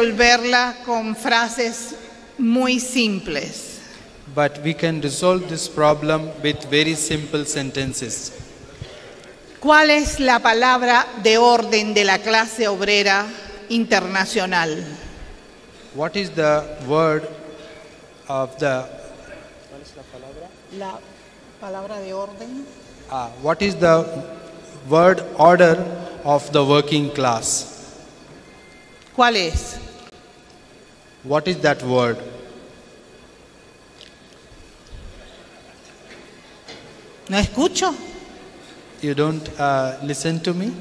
resolverla con frases muy simples. But we can resolve this problem with very simple sentences. ¿Cuál es la palabra de orden de la clase obrera internacional? What is the word of the La palabra de orden. uh, what is the word order of the working class? ¿Cuál es? What is that word? ¿No escucho? You don't uh, listen to me?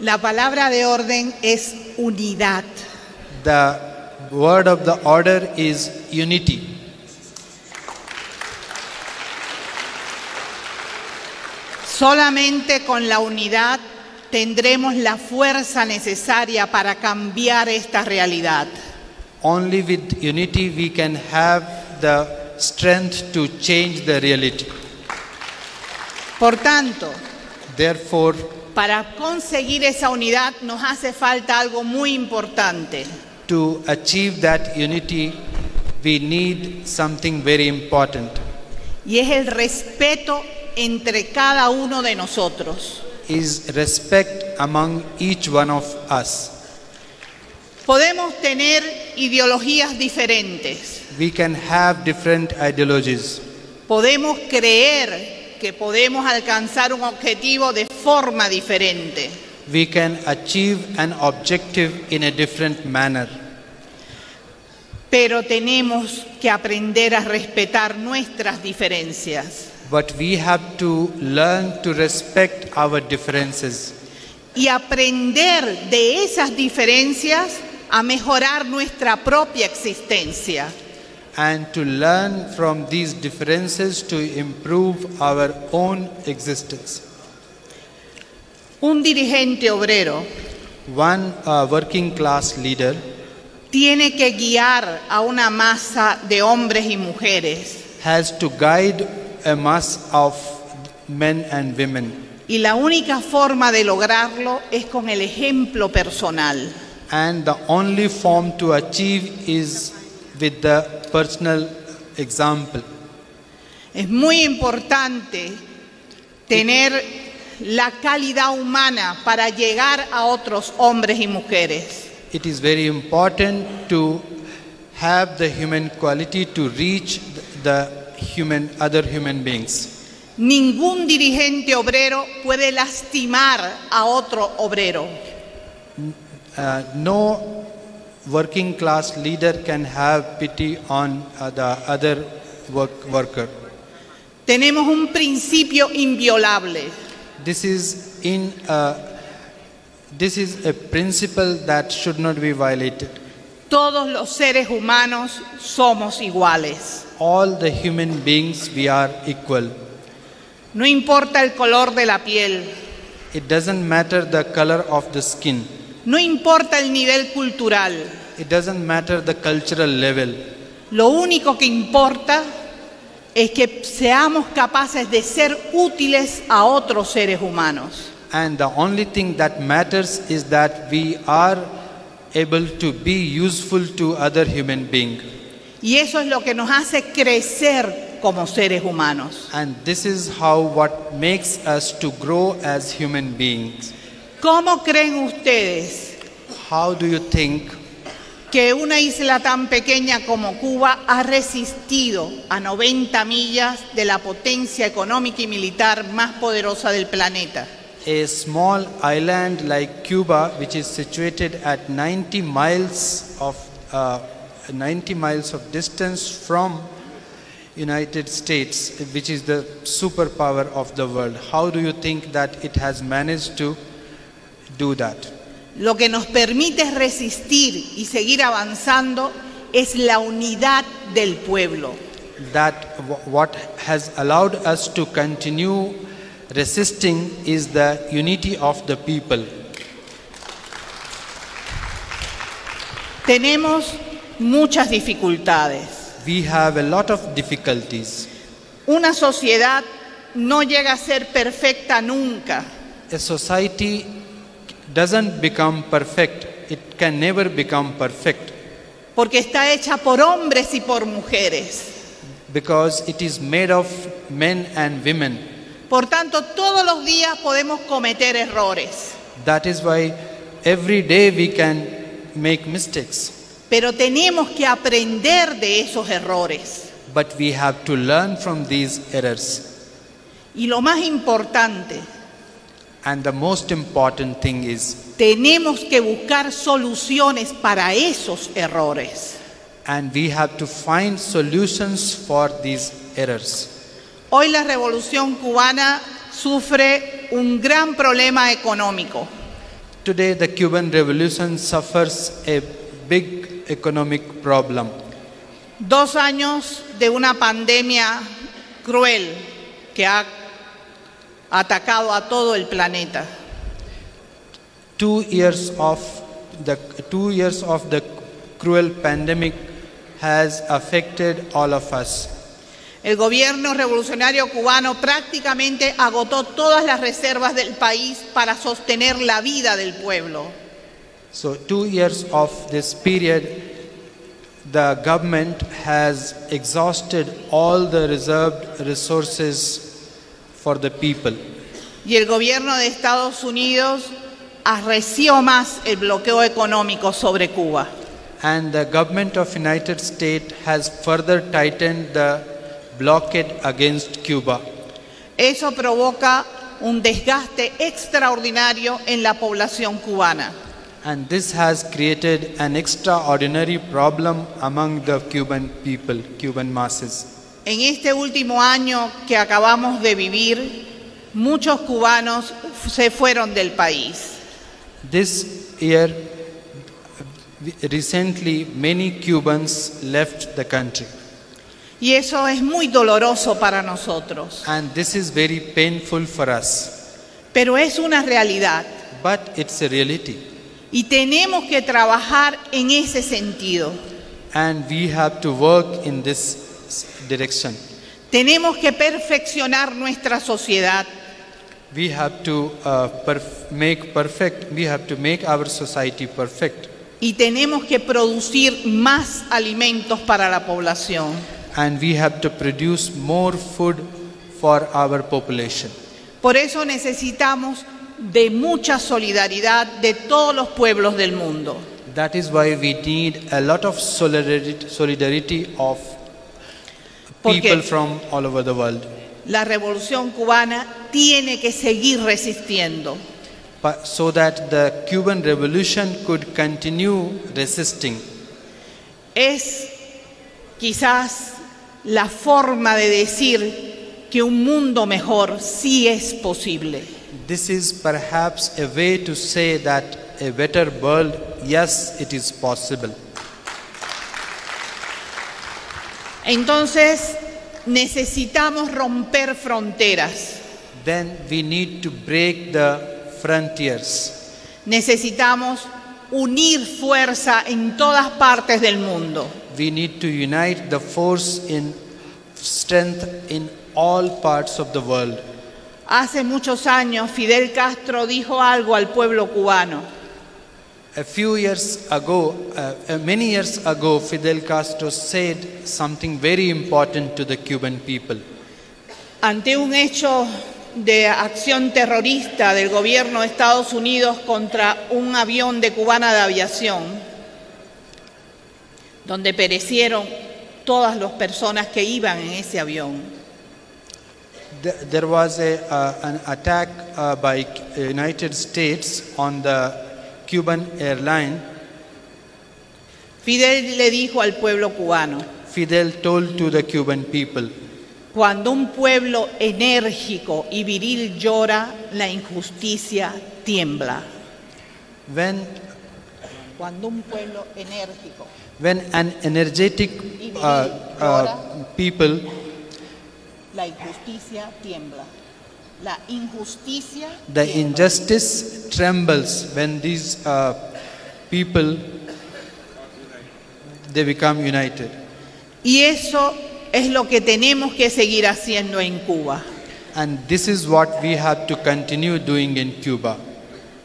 La palabra de orden es unidad. The word of the order is unity. Solamente con la unidad tendremos la fuerza necesaria para cambiar esta realidad. Only with unity we can have the strength to change the reality. Por tanto, Therefore, para conseguir esa unidad nos hace falta algo muy importante. to achieve that unity, we need something very important. Y es el respeto entre cada uno de nosotros. Is respect among each one of us. Podemos tener ideologías diferentes. We can have different ideologies. Podemos creer que podemos alcanzar un objetivo de forma diferente. We can achieve an objective in a different manner. Pero tenemos que aprender a respetar nuestras diferencias But we have to learn to respect our differences y aprender de esas diferencias a mejorar nuestra propia existencia. and to learn from these differences to improve our own existence. Un dirigente obrero One uh, working class leader tiene que guiar a una masa de hombres y mujeres has to guide a mass of men and women, y la única forma de lograrlo es con el ejemplo personal. and the only form to achieve is with the personal example. Es muy importante tener la calidad humana para llegar a otros hombres y mujeres. It is very important to have the human quality to reach the human other human beings. Ningún dirigente obrero puede lastimar a otro obrero. Uh, no working class leader can have pity on uh, the other work, worker. Tenemos un principio inviolable. This is in uh, this is a principle that should not be violated. Todos los seres humanos somos iguales. All the human beings we are equal. No importa el color de la piel, It doesn't matter the color of the skin. no importa el nivel cultural. It doesn't matter the cultural level. Lo único que importa es que seamos capaces de ser útiles a otros seres humanos. And the only thing that matters is that we are able to be useful to other human being. Y eso es lo que nos hace crecer como seres humanos. And this is how what makes us to grow as human beings. ¿Cómo creen ustedes How do you think que una isla tan pequeña como Cuba ha resistido a 90 millas de la potencia económica y militar más poderosa del planeta? a small island like Cuba, which is situated at 90 miles of uh, 90 miles of distance from United States, which is the superpower of the world, how do you think that it has managed to do that? Lo que nos permite resistir y seguir avanzando es la unidad del pueblo. That what has allowed us to continue resisting is the unity of the people. Tenemos muchas dificultades. We have a lot of difficulties. Una sociedad no llega a ser perfecta nunca, A society doesn't become perfect, it can never become perfect porque está hecha por hombres y por mujeres. because it is made of men and women. Por tanto, todos los días podemos cometer errores, That is why every day we can make mistakes, pero tenemos que aprender de esos errores. but we have to learn from these errors. Y lo más importante, And the most important thing is, tenemos que buscar soluciones para esos errores. and we have to find solutions for these errors. Hoy la revolución cubana sufre un gran problema económico. Today, the Cuban Revolution suffers a big economic problem. Dos años de una pandemia cruel que ha atacado a todo el planeta. Two years of the two years of the cruel pandemic has affected all of us. El gobierno revolucionario cubano prácticamente agotó todas las reservas del país para sostener la vida del pueblo. So, two years of this period, the government has exhausted all the reserved resources for the people. Y el gobierno de Estados Unidos arreció más el bloqueo económico sobre Cuba. And the government of United States has further tightened the blockade against Cuba. Eso provoca un desgaste extraordinario en la población cubana. And this has created an extraordinary problem among the Cuban people, Cuban masses. En este último año que acabamos de vivir, muchos cubanos se fueron del país. This year, recently, many Cubans left the country. Y eso es muy doloroso para nosotros. And this is very painful for us. Pero es una realidad. But it's a reality. Y tenemos que trabajar en ese sentido. And we have to work in this direction. Tenemos que perfeccionar nuestra sociedad. We have to uh, perf- make perfect, we have to make our society perfect. Y tenemos que producir más alimentos para la población. And we have to produce more food for our population. Por eso necesitamos de mucha solidaridad de todos los pueblos del mundo. That is why we need a lot of solidarity, solidarity of Porque- people from all over the world. La revolución cubana tiene que seguir resistiendo. But so that the Cuban Revolution could continue resisting. Es quizás la forma de decir que un mundo mejor sí es posible. This is perhaps a way to say that a better world, yes, it is possible. Entonces necesitamos romper fronteras, Then we need to break the frontiers. necesitamos unir fuerza en todas partes del mundo. We need to unite the force in strength in all parts of the world. Hace muchos años Fidel Castro dijo algo al pueblo cubano. A few years ago, uh, uh, many years ago, Fidel Castro said something very important to the Cuban people. Ante un hecho de acción terrorista del gobierno de Estados Unidos contra un avión de cubana de aviación, donde perecieron todas las personas que iban en ese avión. Th- There was a, uh, an attack uh, by United States on the Cuban airline. Fidel le dijo al pueblo cubano, Fidel told to the Cuban people, cuando un pueblo enérgico y viril llora, la injusticia tiembla. when, Cuando un pueblo enérgico when an energetic uh, uh, people, La injusticia tiembla. La injusticia the tiembla. injustice trembles when these uh, people they become united. Y eso es lo que tenemos que seguir haciendo en Cuba. And this is what we have to continue doing in Cuba.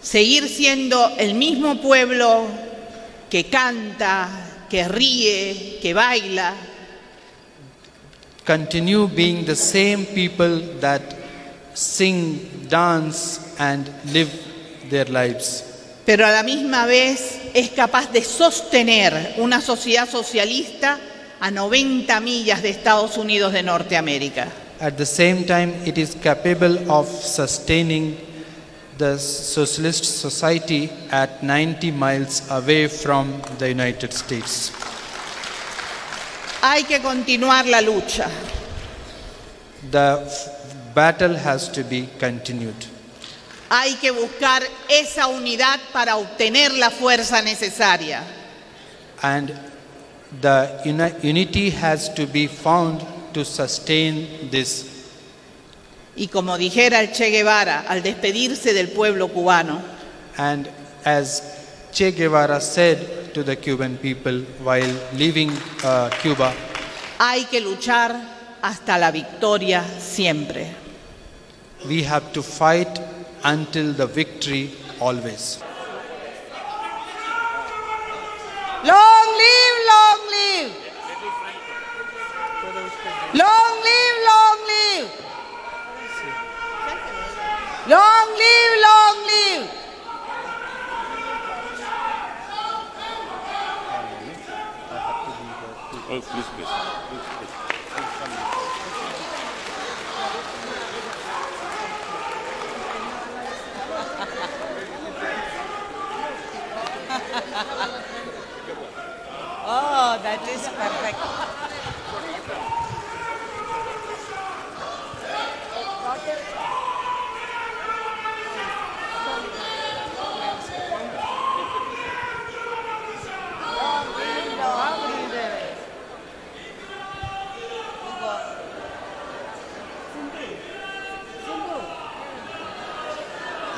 Seguir siendo el mismo pueblo que canta, que ríe, que baila, Continue being the same people that sing, dance, and live their lives. pero a la misma vez es capaz de sostener una sociedad socialista a 90 millas de Estados Unidos de Norteamérica. At the same time, it is capable of sustaining the socialist society at 90 miles away from the United States. Hay que continuar la lucha. The battle has to be continued. Hay que buscar esa unidad para obtener la fuerza necesaria. And the uni- unity has to be found to sustain this. Y como dijera el Che Guevara al despedirse del pueblo cubano, And as Che Guevara said to the Cuban people while leaving uh, Cuba, hay que luchar hasta la victoria siempre. we have to fight until the victory always. Long live, long live. Oh, that is perfect.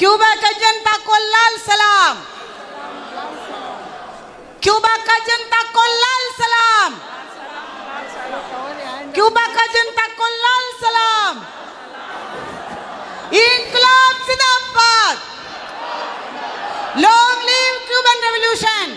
کیوبا کا جنتا کو لال سلام کیوبا کا جنتا کو لال سلام کیوبا کا جنتا کو لال سلام انقلاب زندہ باد لانگ لیو کیوبن ریولیوشن